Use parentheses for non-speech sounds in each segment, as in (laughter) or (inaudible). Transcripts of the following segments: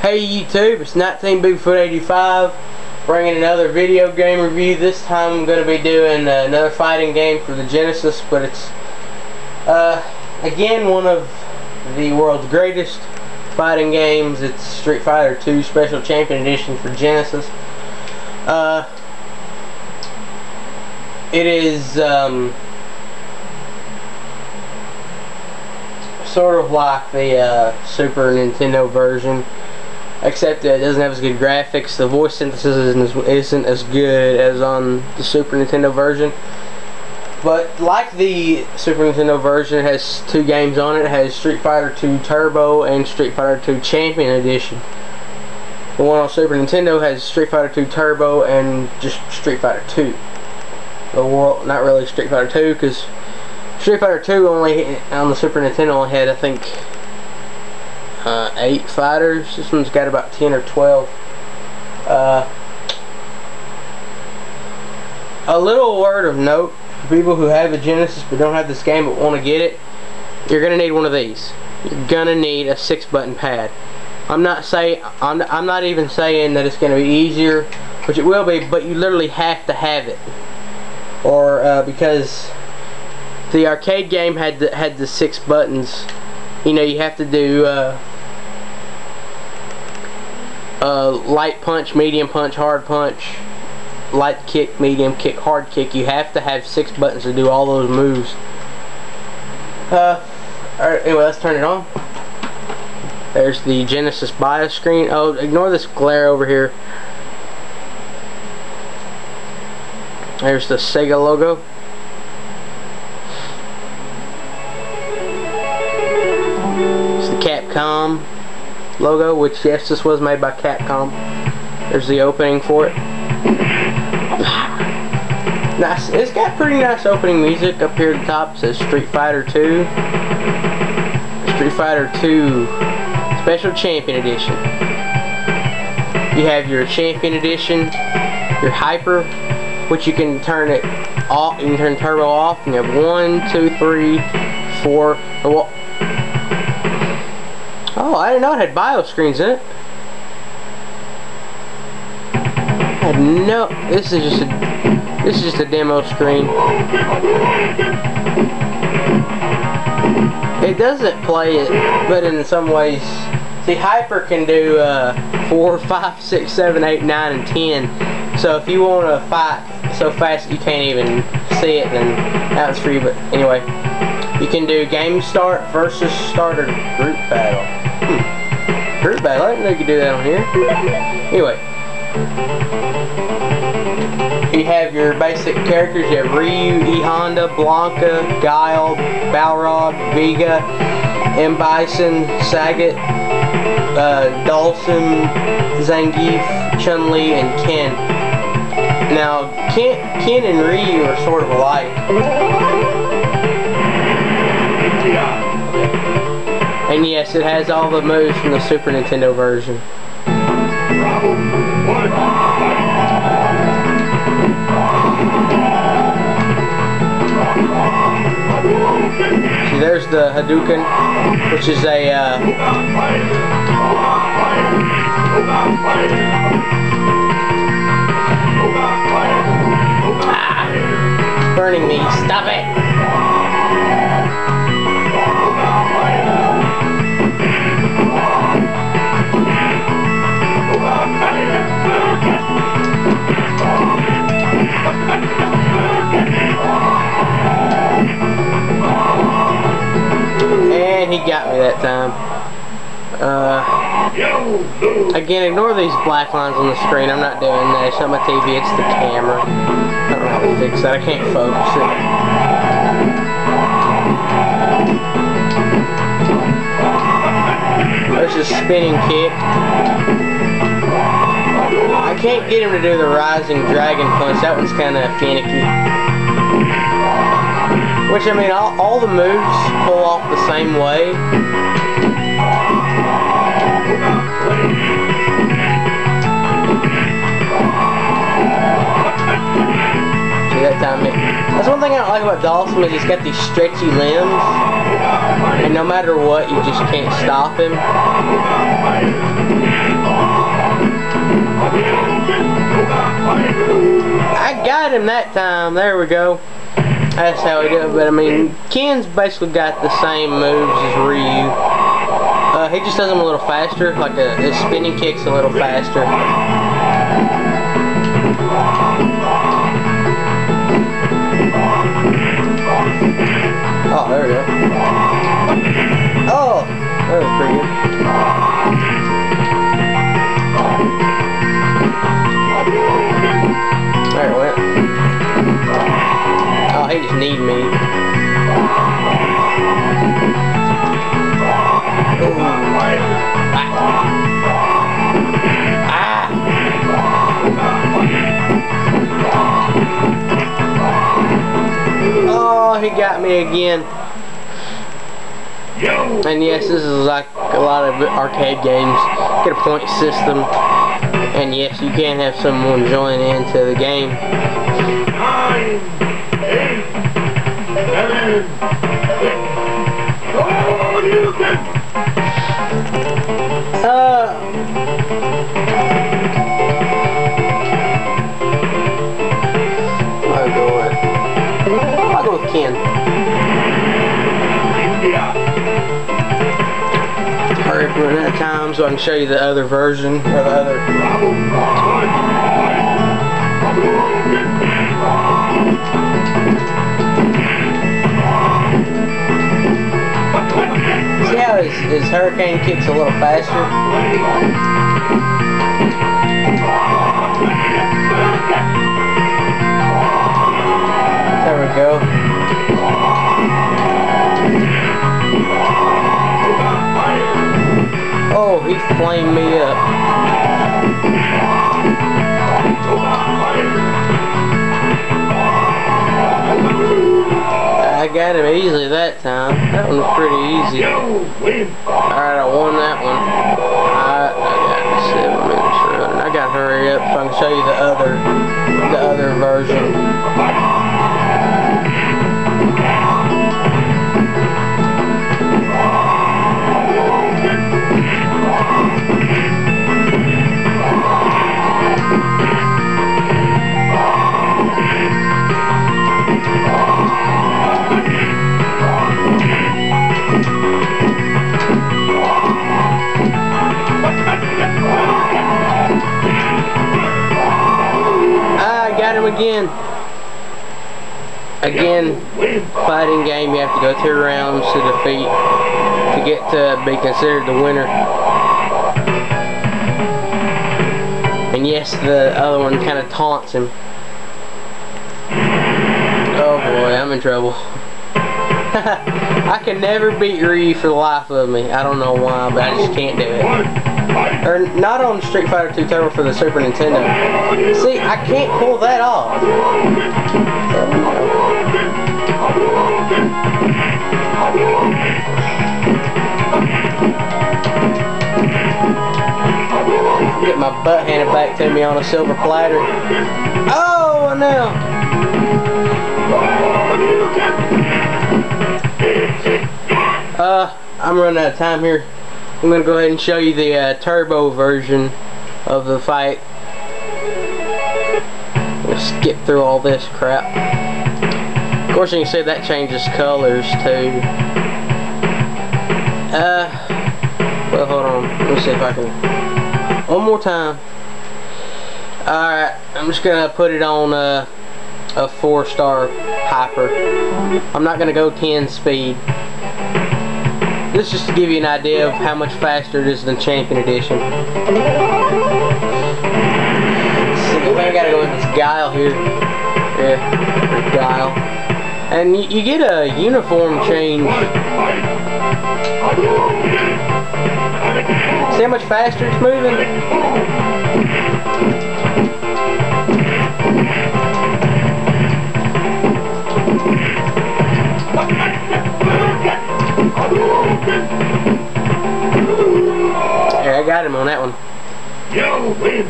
Hey YouTube, it's 19 Bigfoot 85 bringing another video game review. This time I'm going to be doing uh, another fighting game for the Genesis, but it's uh, again one of the world's greatest fighting games. It's Street Fighter 2 Special Champion Edition for Genesis. Uh, it is um, sort of like the uh, Super Nintendo version except that it doesn't have as good graphics. The voice synthesis isn't as, isn't as good as on the Super Nintendo version. But like the Super Nintendo version, it has two games on it. It has Street Fighter 2 Turbo and Street Fighter 2 Champion Edition. The one on Super Nintendo has Street Fighter 2 Turbo and just Street Fighter 2. The world, not really Street Fighter 2, because Street Fighter 2 only on the Super Nintendo only had I think uh, 8 fighters. This one's got about 10 or 12. Uh, a little word of note for people who have a Genesis but don't have this game but want to get it. You're going to need one of these. You're going to need a 6 button pad. I'm not saying I'm, I'm not even saying that it's going to be easier, which it will be, but you literally have to have it. Or uh, because the arcade game had the, had the six buttons you know you have to do uh, uh, light punch, medium punch, hard punch, light kick, medium kick, hard kick. You have to have six buttons to do all those moves. Uh, alright, anyway, let's turn it on. There's the Genesis BIOS screen. Oh, ignore this glare over here. There's the Sega logo. It's the Capcom logo, which yes, this was made by Capcom. There's the opening for it. Nice. It's got pretty nice opening music up here at the top. It says Street Fighter 2. Street Fighter 2 Special Champion Edition. You have your Champion Edition, your Hyper, which you can turn it off. You can turn turbo off. And you have one, two, three, four. Oh, I didn't know it had bio screens in it. I no. This is just a. This is just a demo screen. It doesn't play it, but in some ways, see, Hyper can do uh, four, five, six, seven, eight, nine, and ten. So if you want to fight so fast you can't even see it, then that's for you. But anyway, you can do game start versus starter group battle. Hmm. Group battle. I didn't know you could do that on here. Anyway. You have your basic characters. You have Ryu, E Honda, Blanka, Guile, Balrog, Vega, M. Bison, Sagat, uh, Dhalsim, Zangief, Chun-Li, and Ken. Now, Ken, Ken and Ryu are sort of alike. And yes, it has all the moves from the Super Nintendo version. See, there's the Hadouken, which is a uh, ah, burning me. Stop it! Uh, again, ignore these black lines on the screen. I'm not doing that. It's not my TV, it's the camera. I don't know how to fix that. I can't focus it. There's a spinning kick. I can't get him to do the rising dragon punch. That one's kind of finicky. Which, I mean, all, all the moves pull off the same way. have a Dhalsim that just got these stretchy limbs, and no matter what, you just can't stop him. I got him that time. There we go. That's how he did it. But I mean, Ken's basically got the same moves as Ryu. Uh, he just does them a little faster. Like a, his spinning kick's a little faster. Oh, that was pretty good. There it went. Oh, he just need me. Ooh. Ah. Ah. Oh, he got me again. And yes, this is like a lot of arcade games. Get a point system. And yes, you can have someone join into the game. Run out of time so I can show you the other version or the other. See how his, his hurricane kicks a little faster? He me up. I got him easily that time. That one was pretty easy. Alright, I won that one. I, I got seven minutes running. I gotta hurry up so I can show you the other, the other version. Again. Again, fighting game, you have to go two rounds to defeat to get to be considered the winner. And yes, the other one kind of taunts him. Oh boy, I'm in trouble. (laughs) I can never beat Ryu for the life of me. I don't know why, but I just can't do it. Or not on Street Fighter 2 Turbo for the Super Nintendo. See, I can't pull that off. Get my butt handed back to me on a silver platter. Oh, no. Uh, I'm running out of time here. I'm going to go ahead and show you the uh, turbo version of the fight. We'll skip through all this crap. Of course, you can see that changes colors too. Uh, well, hold on. Let me see if I can. One more time. Alright, I'm just gonna put it on uh, a four star hyper. I'm not gonna go 10 speed. This is just to give you an idea of how much faster it is than Champion Edition. I I gotta go with this Guile here. Yeah, Guile. And you, you get a uniform change. See how much faster it's moving? Got him on that one. You win.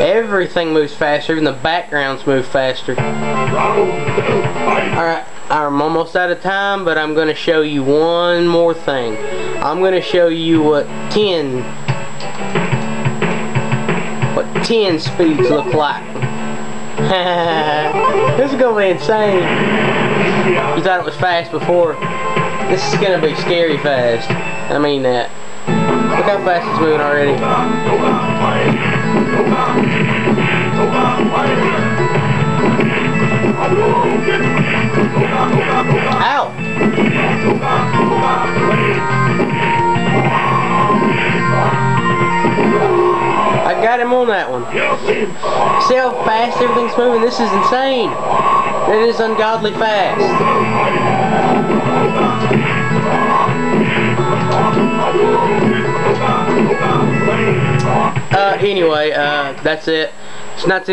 Everything moves faster, even the backgrounds move faster. Round two. Fight. Alright, I'm almost out of time, but I'm going to show you one more thing. I'm going to show you what 10, what what 10 speeds look like. (laughs) this is gonna be insane. You thought it was fast before. This is gonna be scary fast. I mean that. Look how fast it's moving already. Ow! I got him on that one. See how fast everything's moving? This is insane. It is ungodly fast. Uh, anyway, uh, that's it. It's not